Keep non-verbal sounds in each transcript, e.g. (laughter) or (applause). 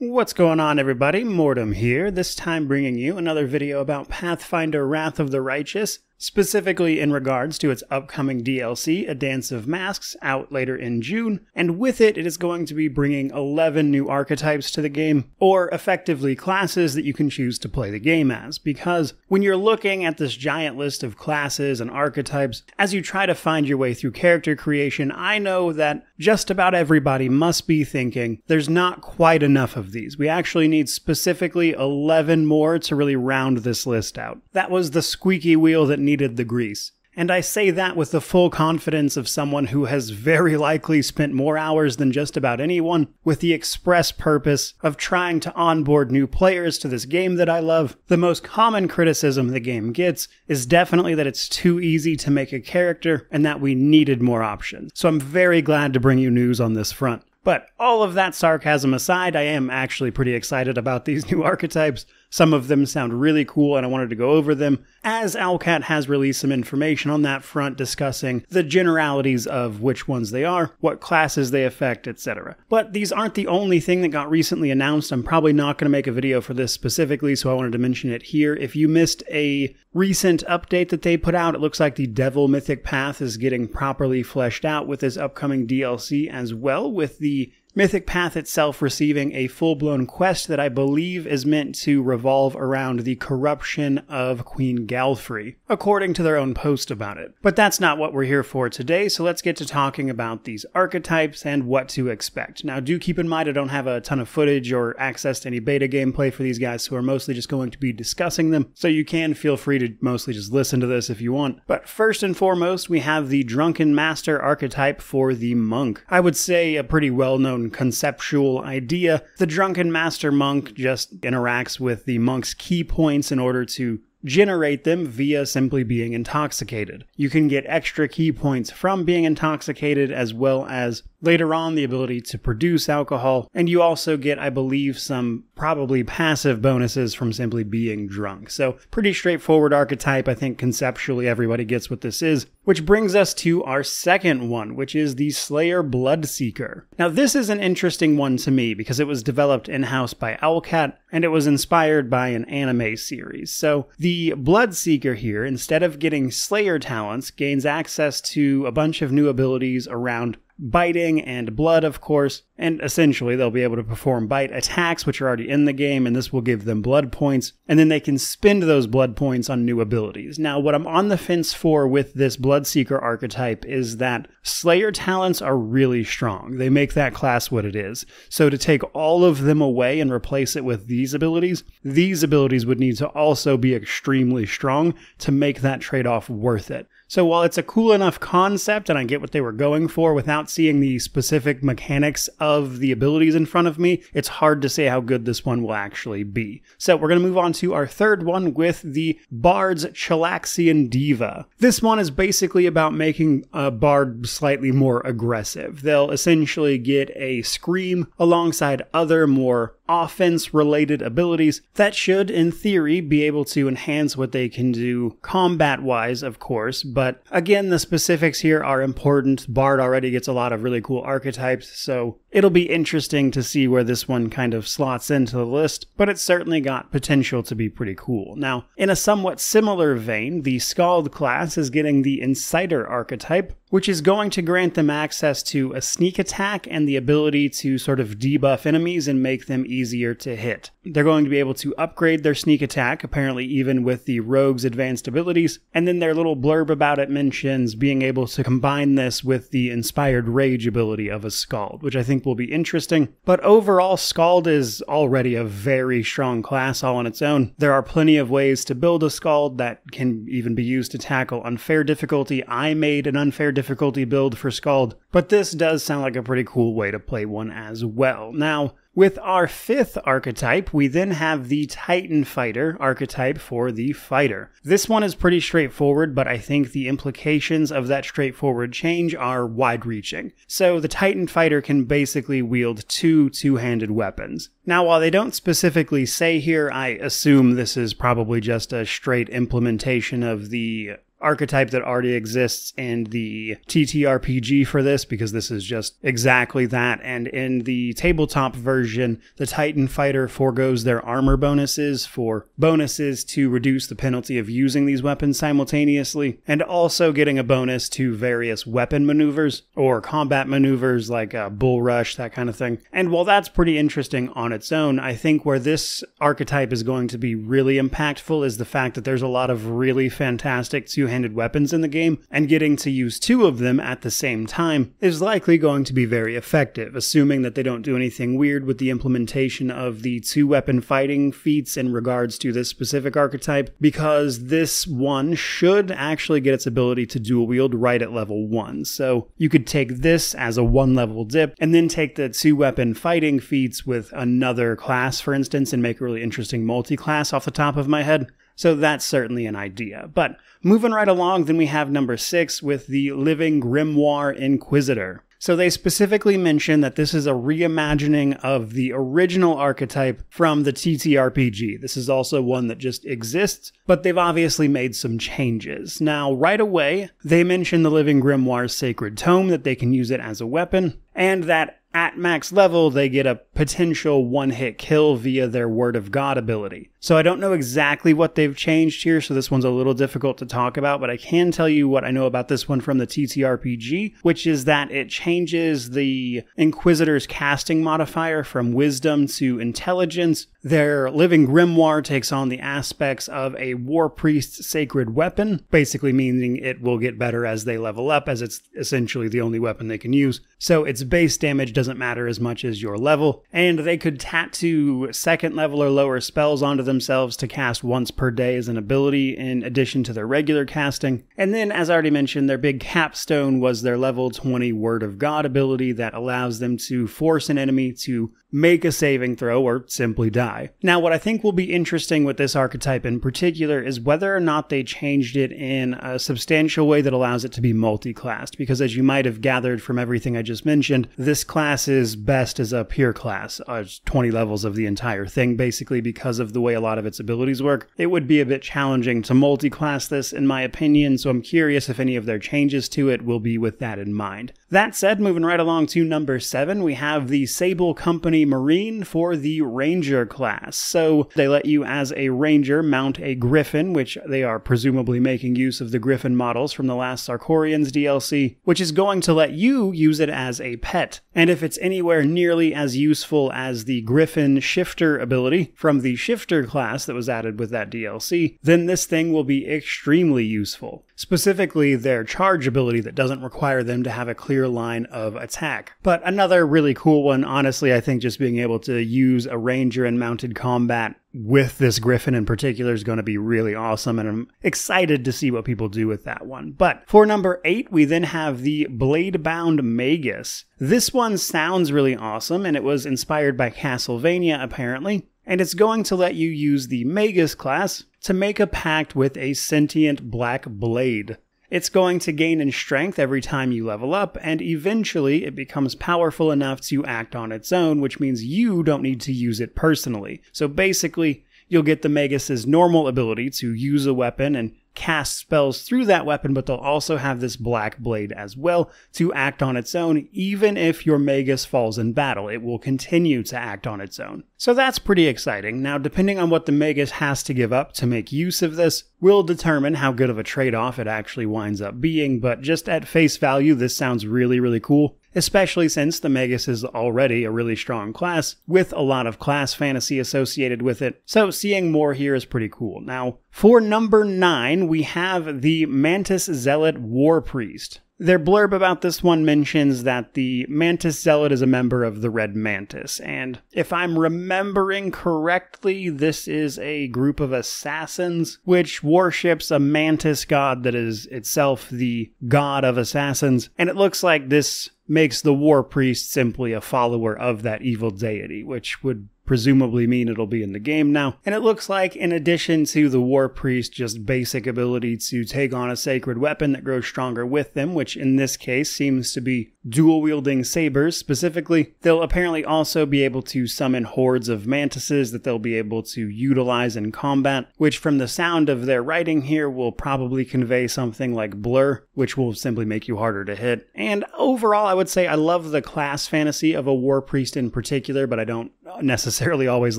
What's going on everybody? Mortym here, this time bringing you another video about Pathfinder Wrath of the Righteous, specifically in regards to its upcoming DLC, A Dance of Masks, out later in June, and with it, it is going to be bringing 11 new archetypes to the game, or effectively classes that you can choose to play the game as, because when you're looking at this giant list of classes and archetypes, as you try to find your way through character creation, I know that just about everybody must be thinking there's not quite enough of these. We actually need specifically 11 more to really round this list out. That was the squeaky wheel that needed the grease. And I say that with the full confidence of someone who has very likely spent more hours than just about anyone with the express purpose of trying to onboard new players to this game that I love. The most common criticism the game gets is definitely that it's too easy to make a character and that we needed more options. So I'm very glad to bring you news on this front. But all of that sarcasm aside, I am actually pretty excited about these (laughs) new archetypes. Some of them sound really cool and I wanted to go over them, as Owlcat has released some information on that front discussing the generalities of which ones they are, what classes they affect, etc. But these aren't the only thing that got recently announced. I'm probably not going to make a video for this specifically, so I wanted to mention it here. If you missed a recent update that they put out, it looks like the Devil Mythic Path is getting properly fleshed out with this upcoming DLC as well, with the Mythic Path itself receiving a full blown quest that I believe is meant to revolve around the corruption of Queen Galfrey, according to their own post about it. But that's not what we're here for today, so let's get to talking about these archetypes and what to expect. Now, do keep in mind I don't have a ton of footage or access to any beta gameplay for these guys, so we're mostly just going to be discussing them, so you can feel free to mostly just listen to this if you want. But first and foremost, we have the Drunken Master archetype for the Monk. I would say a pretty well known conceptual idea. The drunken master monk just interacts with the monk's key points in order to generate them via simply being intoxicated. You can get extra key points from being intoxicated as well as later on the ability to produce alcohol, and you also get, I believe, some probably passive bonuses from simply being drunk. So, pretty straightforward archetype. I think conceptually everybody gets what this is. Which brings us to our second one, which is the Slayer Bloodseeker. Now, this is an interesting one to me because it was developed in house by Owlcat and it was inspired by an anime series. So, the Bloodseeker here, instead of getting Slayer talents, gains access to a bunch of new abilities around biting and blood, of course, and essentially they'll be able to perform bite attacks, which are already in the game, and this will give them blood points, and then they can spend those blood points on new abilities. Now, what I'm on the fence for with this Bloodseeker archetype is that Slayer talents are really strong. They make that class what it is. So to take all of them away and replace it with these abilities, these abilities would need to also be extremely strong to make that trade off worth it. So while it's a cool enough concept and I get what they were going for without seeing the specific mechanics of the abilities in front of me, it's hard to say how good this one will actually be. So we're going to move on to our third one with the Bard's Chelaxian Diva. This one is basically about making a bard slightly more aggressive. They'll essentially get a scream alongside other more offense related abilities that should, in theory, be able to enhance what they can do combat wise, of course. But again, the specifics here are important. Bard already gets a lot of really cool archetypes, so it'll be interesting to see where this one kind of slots into the list, but it's certainly got potential to be pretty cool. Now, in a somewhat similar vein, the Skald class is getting the Inciter archetype, which is going to grant them access to a sneak attack and the ability to sort of debuff enemies and make them easier to hit. They're going to be able to upgrade their sneak attack, apparently, even with the rogue's advanced abilities, and then their little blurb about it mentions being able to combine this with the inspired rage ability of a Skald, which I think will be interesting. But overall, Skald is already a very strong class all on its own. There are plenty of ways to build a Skald that can even be used to tackle unfair difficulty. I made an unfair difficulty build for Skald, but this does sound like a pretty cool way to play one as well. Now, with our fifth archetype, we then have the Titan Fighter archetype for the fighter. This one is pretty straightforward, but I think the implications of that straightforward change are wide reaching. So the Titan Fighter can basically wield two two handed weapons. Now, while they don't specifically say here, I assume this is probably just a straight implementation of the archetype that already exists in the TTRPG for this because this is just exactly that. And in the tabletop version, the Titan fighter foregoes their armor bonuses for bonuses to reduce the penalty of using these weapons simultaneously, and also getting a bonus to various weapon maneuvers or combat maneuvers like a bull rush, that kind of thing. And while that's pretty interesting on its own, I think where this archetype is going to be really impactful is the fact that there's a lot of really fantastic 2 two-handed weapons in the game, and getting to use two of them at the same time is likely going to be very effective, assuming that they don't do anything weird with the implementation of the two-weapon fighting feats in regards to this specific archetype, because this one should actually get its ability to dual-wield right at level 1, so you could take this as a one-level dip, and then take the two-weapon fighting feats with another class, for instance, and make a really interesting multi-class off the top of my head. So that's certainly an idea. But moving right along, then we have number six with the Living Grimoire Inquisitor. So they specifically mention that this is a reimagining of the original archetype from the TTRPG. This is also one that just exists, but they've obviously made some changes. Now, right away, they mention the Living Grimoire's Sacred Tome, that they can use it as a weapon, and that at max level, they get a potential one hit kill via their Word of God ability. So I don't know exactly what they've changed here, so this one's a little difficult to talk about, but I can tell you what I know about this one from the TTRPG, which is that it changes the Inquisitor's casting modifier from wisdom to intelligence. Their living grimoire takes on the aspects of a war priest's sacred weapon, basically meaning it will get better as they level up, as it's essentially the only weapon they can use. So its base damage doesn't matter as much as your level, and they could tattoo second level or lower spells onto themselves to cast once per day as an ability in addition to their regular casting. And then, as I already mentioned, their big capstone was their level 20 Word of God ability that allows them to force an enemy to make a saving throw or simply die. Now, what I think will be interesting with this archetype in particular is whether or not they changed it in a substantial way that allows it to be multi-classed, because as you might have gathered from everything I just mentioned, this class is best as a pure class, uh, 20 levels of the entire thing, basically because of the way a lot of its abilities work. It would be a bit challenging to multi-class this, in my opinion, so I'm curious if any of their changes to it will be with that in mind. That said, moving right along to number seven, we have the Sable Company Marine for the Ranger class. So they let you, as a Ranger, mount a Griffin, which they are presumably making use of the Griffin models from the last Sarkorians DLC, which is going to let you use it as a pet. And if it's anywhere nearly as useful as the Griffin Shifter ability from the Shifter class that was added with that DLC, then this thing will be extremely useful. Specifically, their charge ability that doesn't require them to have a clear line of attack. But another really cool one, honestly, I think just being able to use a ranger in mounted combat with this griffin in particular is going to be really awesome and i'm excited to see what people do with that one. But for number eight we then have the blade bound magus. This one sounds really awesome and it was inspired by castlevania apparently and it's going to let you use the magus class to make a pact with a sentient black blade it's going to gain in strength every time you level up, and eventually it becomes powerful enough to act on its own, which means you don't need to use it personally. So basically, you'll get the Magus's normal ability to use a weapon and cast spells through that weapon, but they'll also have this black blade as well to act on its own. Even if your Magus falls in battle, it will continue to act on its own. So that's pretty exciting. Now, depending on what the Magus has to give up to make use of this, will determine how good of a trade off it actually winds up being, but just at face value, this sounds really, really cool especially since the Magus is already a really strong class with a lot of class fantasy associated with it. So seeing more here is pretty cool. Now, for number 9, we have the Mantis Zealot War Priest. Their blurb about this one mentions that the Mantis Zealot is a member of the Red Mantis, and if I'm remembering correctly, this is a group of assassins which worships a Mantis god that is itself the god of assassins, and it looks like this makes the War Priest simply a follower of that evil deity, which would presumably mean it'll be in the game now. And it looks like, in addition to the War Priest, just basic ability to take on a sacred weapon that grows stronger with them, which in this case seems to be dual wielding sabers specifically, they'll apparently also be able to summon hordes of mantises that they'll be able to utilize in combat, which from the sound of their writing here will probably convey something like blur, which will simply make you harder to hit. And overall, I would say I love the class fantasy of a war priest in particular, but I don't necessarily always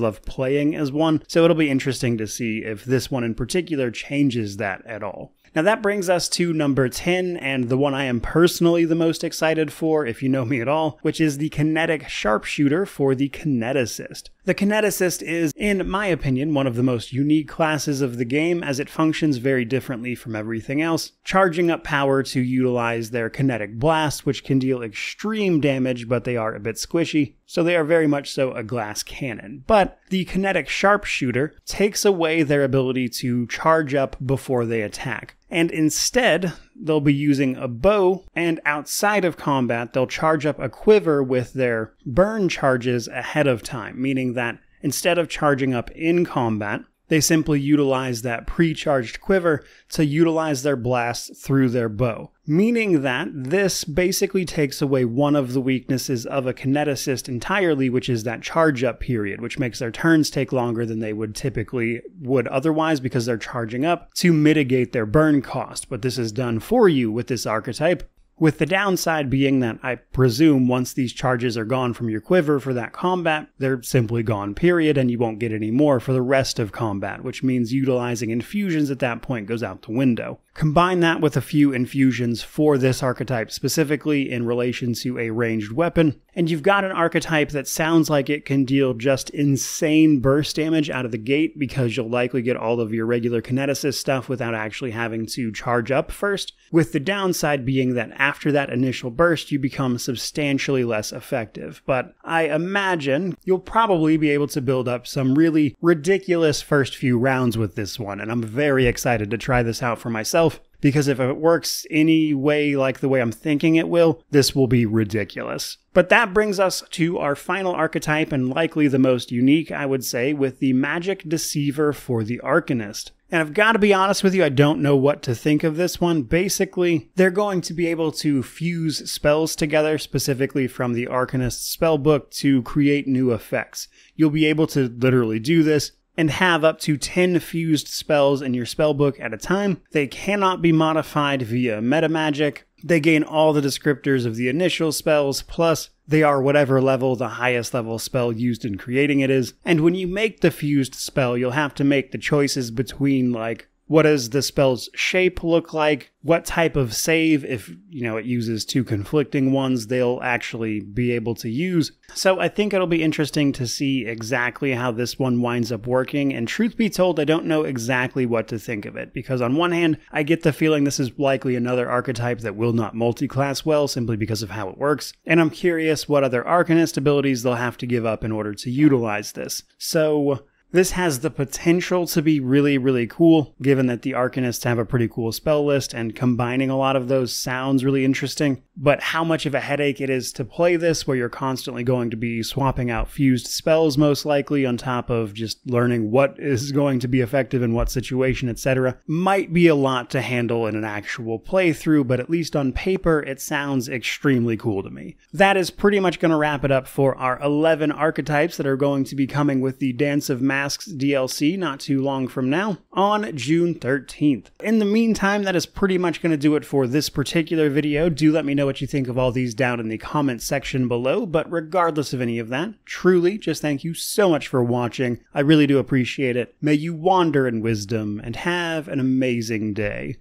love playing as one. So it'll be interesting to see if this one in particular changes that at all. Now that brings us to number 10 and the one I am personally the most excited for, if you know me at all, which is the kinetic sharpshooter for the kineticist. The kineticist is, in my opinion, one of the most unique classes of the game as it functions very differently from everything else, charging up power to utilize their kinetic blast, which can deal extreme damage, but they are a bit squishy, so they are very much so a glass cannon. But the kinetic sharpshooter takes away their ability to charge up before they attack and instead they'll be using a bow, and outside of combat, they'll charge up a quiver with their burn charges ahead of time, meaning that instead of charging up in combat, they simply utilize that pre-charged quiver to utilize their blast through their bow. Meaning that this basically takes away one of the weaknesses of a kineticist entirely, which is that charge up period, which makes their turns take longer than they would typically would otherwise because they're charging up to mitigate their burn cost. But this is done for you with this archetype with the downside being that I presume once these charges are gone from your quiver for that combat, they're simply gone, period, and you won't get any more for the rest of combat, which means utilizing infusions at that point goes out the window. Combine that with a few infusions for this archetype specifically in relation to a ranged weapon, and you've got an archetype that sounds like it can deal just insane burst damage out of the gate because you'll likely get all of your regular kineticist stuff without actually having to charge up first, with the downside being that after that initial burst you become substantially less effective. But I imagine you'll probably be able to build up some really ridiculous first few rounds with this one, and I'm very excited to try this out for myself because if it works any way like the way I'm thinking it will, this will be ridiculous. But that brings us to our final archetype and likely the most unique, I would say, with the Magic Deceiver for the Arcanist. And I've got to be honest with you, I don't know what to think of this one. Basically, they're going to be able to fuse spells together, specifically from the Arcanist spellbook, to create new effects. You'll be able to literally do this and have up to 10 fused spells in your spellbook at a time. They cannot be modified via meta magic. They gain all the descriptors of the initial spells, plus they are whatever level the highest level spell used in creating it is. And when you make the fused spell, you'll have to make the choices between like what does the spell's shape look like? What type of save, if you know it uses two conflicting ones, they'll actually be able to use. So I think it'll be interesting to see exactly how this one winds up working. And truth be told, I don't know exactly what to think of it because on one hand, I get the feeling this is likely another archetype that will not multi-class well simply because of how it works. And I'm curious what other Arcanist abilities they'll have to give up in order to utilize this. So this has the potential to be really, really cool, given that the Arcanists have a pretty cool spell list, and combining a lot of those sounds really interesting. But how much of a headache it is to play this, where you're constantly going to be swapping out fused spells, most likely, on top of just learning what is going to be effective in what situation, etc., might be a lot to handle in an actual playthrough, but at least on paper, it sounds extremely cool to me. That is pretty much going to wrap it up for our 11 archetypes that are going to be coming with the Dance of Magic Masks DLC not too long from now on June 13th. In the meantime, that is pretty much going to do it for this particular video. Do let me know what you think of all these down in the comment section below, but regardless of any of that, truly just thank you so much for watching. I really do appreciate it. May you wander in wisdom and have an amazing day.